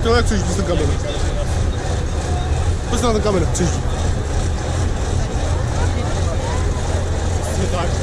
to jak chceš, bez kamery. Bez na kamerę, chceš. Tak.